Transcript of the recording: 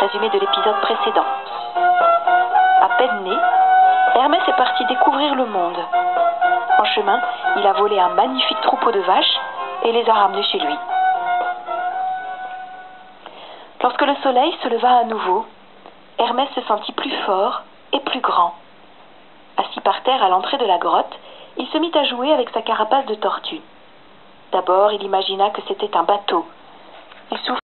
résumé de l'épisode précédent. À peine né, Hermès est parti découvrir le monde. En chemin, il a volé un magnifique troupeau de vaches et les a ramenés chez lui. Lorsque le soleil se leva à nouveau, Hermès se sentit plus fort et plus grand. Assis par terre à l'entrée de la grotte, il se mit à jouer avec sa carapace de tortue. D'abord, il imagina que c'était un bateau. Il souffla